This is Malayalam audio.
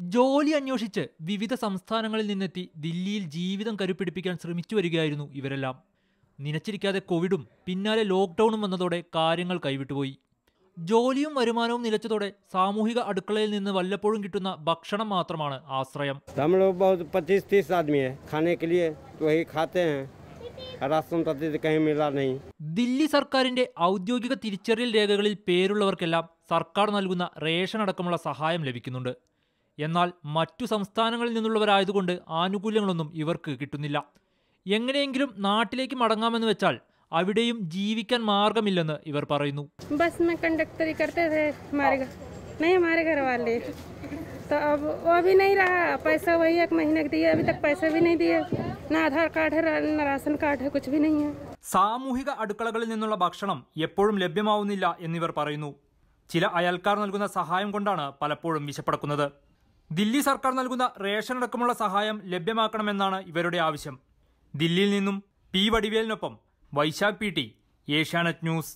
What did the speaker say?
ജോലി അന്വേഷിച്ച് വിവിധ സംസ്ഥാനങ്ങളിൽ നിന്നെത്തി ദില്ലിയിൽ ജീവിതം കരുപ്പിടിപ്പിക്കാൻ ശ്രമിച്ചു വരികയായിരുന്നു ഇവരെല്ലാം. നിലച്ചിരിക്കാതെ കോവിഡും പിന്നാലെ ലോക്ക്ഡൌണും വന്നതോടെ കാര്യങ്ങൾ കൈവിട്ടുപോയി. ജോലിയും വരുമാനവും നിലച്ചതോടെ സാമൂഹിക അടുക്കളയിൽ നിന്ന് വല്ലപ്പോഴും കിട്ടുന്ന ഭക്ഷണം മാത്രമാണ് ആശ്രയം. ദില്ലി സർക്കാരിന്റെ ഔദ്യോഗിക തിരിച്ചറിയൽ രേഖകളിൽ പേരുള്ളവർക്കെല്ലാം സർക്കാർ നൽകുന്ന റേഷൻ അടക്കമുള്ള സഹായം ലഭിക്കുന്നുണ്ട്. എന്നാൽ മറ്റു സംസ്ഥാനങ്ങളിൽ നിന്നുള്ളവരായതുകൊണ്ട് ആനുകൂല്യങ്ങളൊന്നും ഇവർക്ക് കിട്ടുന്നില്ല എങ്ങനെയെങ്കിലും നാട്ടിലേക്ക് മടങ്ങാമെന്ന് വെച്ചാൽ അവിടെയും ജീവിക്കാൻ മാർഗമില്ലെന്ന് ഇവർ പറയുന്നു बस में कंडक्टरी करते थे हमारे घर नहीं हमारे घर वाले तो अब वो भी नहीं रहा पैसा वही एक महीने के दिए अभी तक पैसे भी नहीं दिए ना आधार कार्ड है ना राशन कार्ड है कुछ भी नहीं है സാമൂഹിക അടുക്കളകളിൽ നിന്നുള്ള ഭക്ഷണം എപ്പോഴും ലഭ്യമാവുന്നില്ല എന്നിവർ പറയുന്നു ചില അയൽക്കാർ നൽകുന്ന സഹായം കൊണ്ടാണ് പലപ്പോഴും വിശപ്പടക്കുന്നത് ദില്ലി സർക്കാർ നൽകുന്ന റേഷൻ അടക്കമുള്ള സഹായം ലഭ്യമാക്കണമെന്നാണ് ഇവരുടെ ആവശ്യം. ദില്ലിയിൽ നിന്നും P വടിവേലിനൊപ്പം Vaishakh P T Asianet news.